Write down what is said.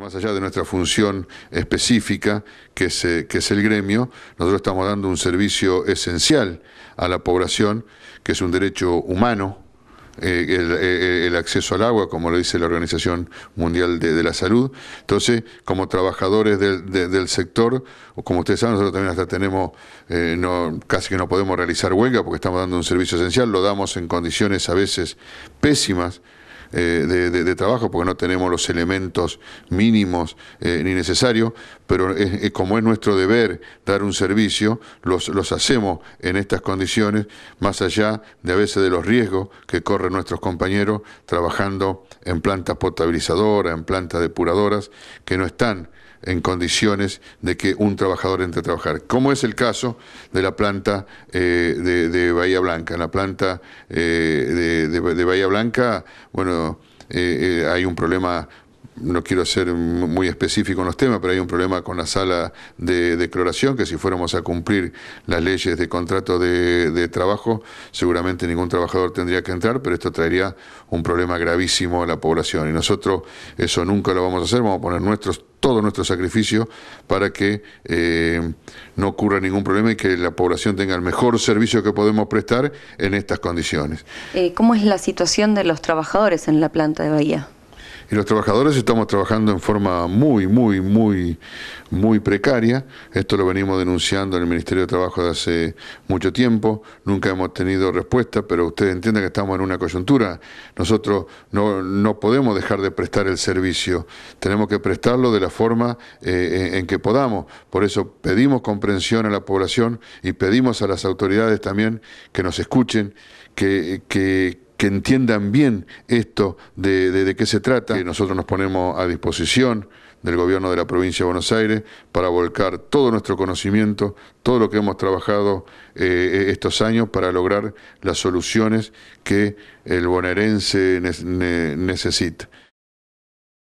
Más allá de nuestra función específica, que es, eh, que es el gremio, nosotros estamos dando un servicio esencial a la población, que es un derecho humano, eh, eh, el, acceso al agua, como lo dice la Organización Mundial de, la Salud. Entonces, como trabajadores del, sector, como ustedes saben, nosotros también hasta tenemos, no, casi que no podemos realizar huelga porque estamos dando un servicio esencial, lo damos en condiciones a veces pésimas eh, de, trabajo porque no tenemos los elementos mínimos eh, ni necesarios, pero como es nuestro deber dar un servicio, los, los hacemos en estas condiciones, más allá de a veces de los riesgos que corren nuestros compañeros trabajando en plantas potabilizadoras, en plantas depuradoras, que no están en condiciones de que un trabajador entre a trabajar, como es el caso de la planta eh, de, Bahía Blanca. En la planta eh, de, Bahía Blanca, bueno, eh, hay un problema no quiero ser muy específico en los temas, pero hay un problema con la sala de declaración, que si fuéramos a cumplir las leyes de contrato de, trabajo, seguramente ningún trabajador tendría que entrar, pero esto traería un problema gravísimo a la población. Y nosotros eso nunca lo vamos a hacer, vamos a poner nuestros todo nuestro sacrificio para que eh, no ocurra ningún problema y que la población tenga el mejor servicio que podemos prestar en estas condiciones. Eh, ¿Cómo es la situación de los trabajadores en la planta de Bahía? Y los trabajadores estamos trabajando en forma muy, muy, muy, muy precaria. Esto lo venimos denunciando en el Ministerio de Trabajo desde hace mucho tiempo. Nunca hemos tenido respuesta, pero ustedes entienden que estamos en una coyuntura. Nosotros no, podemos dejar de prestar el servicio. Tenemos que prestarlo de la forma eh, en, que podamos. Por eso pedimos comprensión a la población y pedimos a las autoridades también que nos escuchen, que, que que entiendan bien esto de, de, qué se trata. Y nosotros nos ponemos a disposición del gobierno de la provincia de Buenos Aires para volcar todo nuestro conocimiento, todo lo que hemos trabajado eh, estos años para lograr las soluciones que el bonaerense necesita.